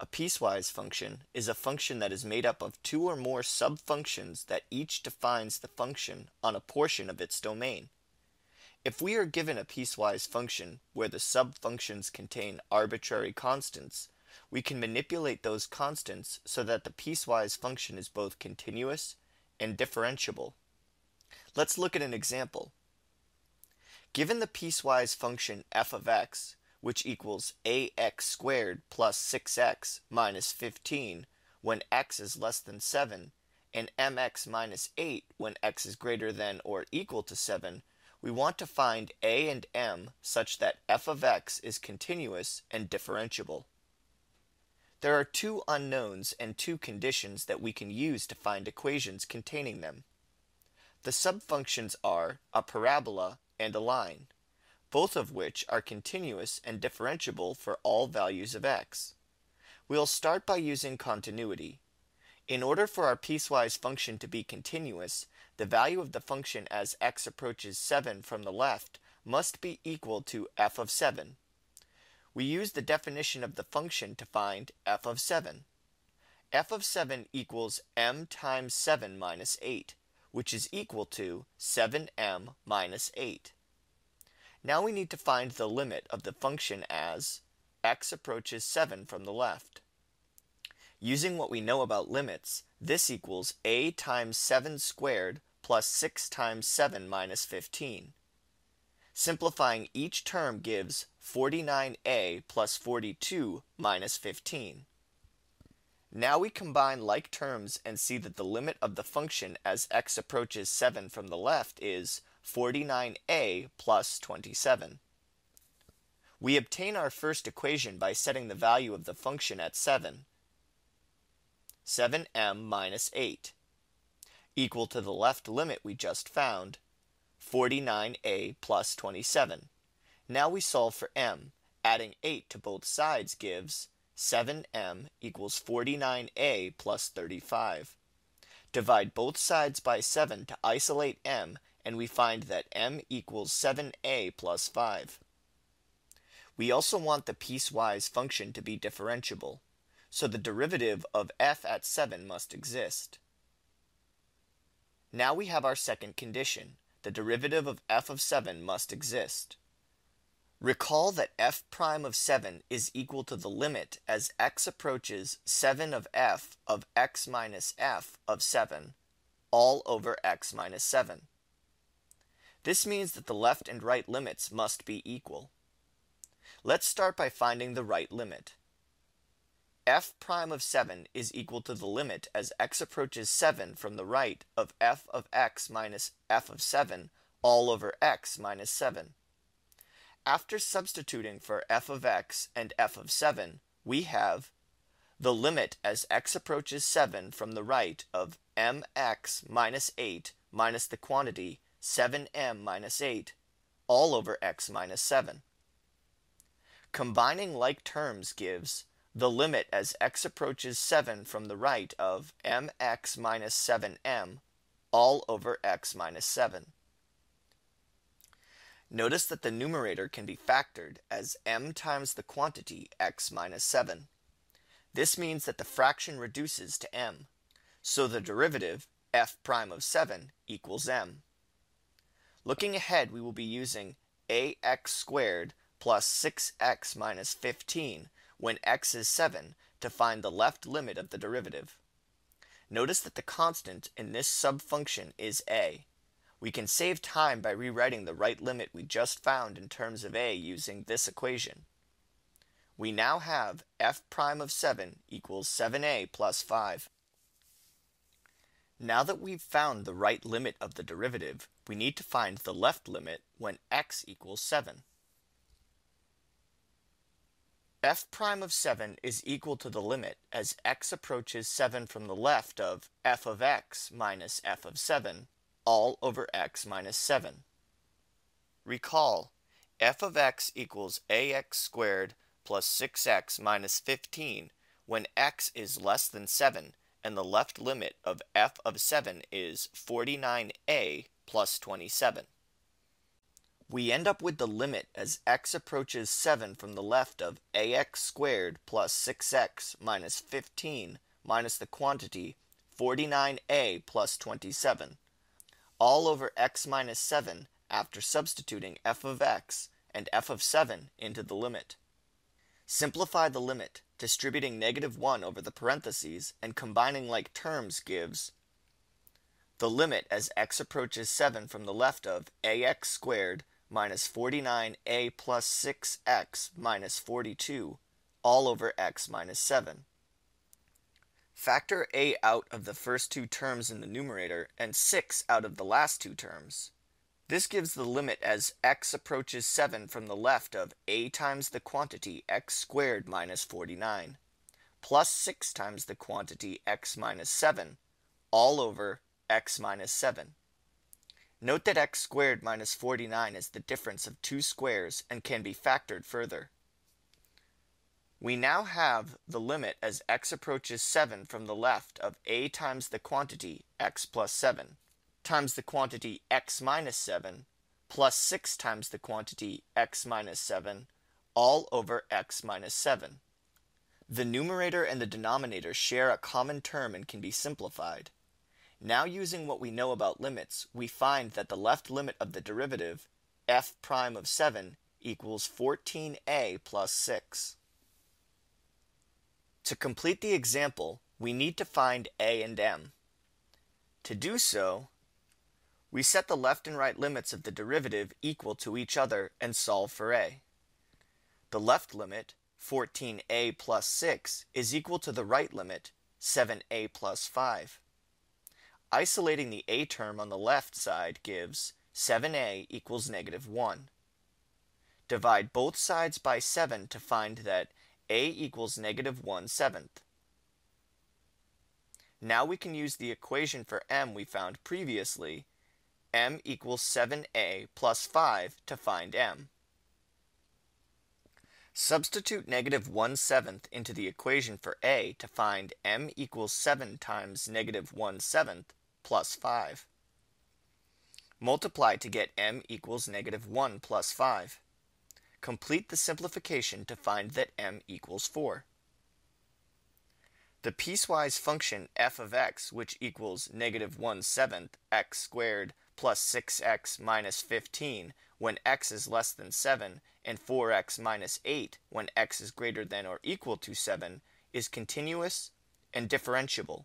A piecewise function is a function that is made up of two or more subfunctions that each defines the function on a portion of its domain. If we are given a piecewise function where the subfunctions contain arbitrary constants, we can manipulate those constants so that the piecewise function is both continuous and differentiable. Let's look at an example. Given the piecewise function f of x, which equals ax squared plus 6x minus 15 when x is less than 7, and mx minus 8 when x is greater than or equal to 7, we want to find a and m such that f of x is continuous and differentiable. There are two unknowns and two conditions that we can use to find equations containing them. The subfunctions are a parabola and a line both of which are continuous and differentiable for all values of x. We'll start by using continuity. In order for our piecewise function to be continuous, the value of the function as x approaches 7 from the left must be equal to f of 7. We use the definition of the function to find f of 7. f of 7 equals m times 7 minus 8, which is equal to 7m minus 8. Now we need to find the limit of the function as x approaches 7 from the left. Using what we know about limits, this equals a times 7 squared plus 6 times 7 minus 15. Simplifying each term gives 49a plus 42 minus 15. Now we combine like terms and see that the limit of the function as x approaches 7 from the left is 49a plus 27. We obtain our first equation by setting the value of the function at 7, 7m minus 8, equal to the left limit we just found, 49a plus 27. Now we solve for m. Adding 8 to both sides gives 7m equals 49a plus 35. Divide both sides by 7 to isolate m and we find that m equals 7a plus 5. We also want the piecewise function to be differentiable, so the derivative of f at 7 must exist. Now we have our second condition. The derivative of f of 7 must exist. Recall that f prime of 7 is equal to the limit as x approaches 7 of f of x minus f of 7 all over x minus 7. This means that the left and right limits must be equal. Let's start by finding the right limit. f prime of 7 is equal to the limit as x approaches 7 from the right of f of x minus f of 7 all over x minus 7. After substituting for f of x and f of 7, we have the limit as x approaches 7 from the right of mx minus 8 minus the quantity 7m minus 8 all over x minus 7. Combining like terms gives the limit as x approaches 7 from the right of mx minus 7m all over x minus 7. Notice that the numerator can be factored as m times the quantity x minus 7. This means that the fraction reduces to m, so the derivative f prime of 7 equals m. Looking ahead, we will be using ax squared plus 6x minus 15 when x is 7 to find the left limit of the derivative. Notice that the constant in this subfunction is a. We can save time by rewriting the right limit we just found in terms of a using this equation. We now have f prime of 7 equals 7a plus 5. Now that we've found the right limit of the derivative, we need to find the left limit when x equals 7. f prime of 7 is equal to the limit as x approaches 7 from the left of f of x minus f of 7 all over x minus 7. Recall, f of x equals ax squared plus 6x minus 15 when x is less than 7 and the left limit of f of 7 is 49a plus 27. we end up with the limit as x approaches 7 from the left of ax squared plus 6x minus 15 minus the quantity 49a plus 27, all over x minus 7 after substituting f of x and f of 7 into the limit. Simplify the limit, distributing negative 1 over the parentheses and combining like terms gives the limit as x approaches 7 from the left of ax squared minus 49a plus 6x minus 42 all over x minus 7. Factor a out of the first two terms in the numerator and 6 out of the last two terms. This gives the limit as x approaches 7 from the left of a times the quantity x squared minus 49 plus 6 times the quantity x minus 7 all over x minus 7. Note that x squared minus 49 is the difference of two squares and can be factored further. We now have the limit as x approaches 7 from the left of a times the quantity x plus 7 times the quantity x minus 7 plus 6 times the quantity x minus 7 all over x minus 7. The numerator and the denominator share a common term and can be simplified. Now using what we know about limits, we find that the left limit of the derivative, f prime of 7, equals 14a plus 6. To complete the example, we need to find a and m. To do so, we set the left and right limits of the derivative equal to each other and solve for a. The left limit, 14a plus 6, is equal to the right limit, 7a plus 5. Isolating the a term on the left side gives 7a equals negative 1. Divide both sides by 7 to find that a equals negative 1 seventh. Now we can use the equation for m we found previously, m equals 7a plus 5 to find m. Substitute negative 1 seventh into the equation for a to find m equals 7 times negative 1 seventh plus 5. Multiply to get m equals negative 1 plus 5. Complete the simplification to find that m equals 4. The piecewise function f of x, which equals negative 1 seventh x squared plus 6x minus 15 when x is less than 7 and 4x minus 8 when x is greater than or equal to 7, is continuous and differentiable.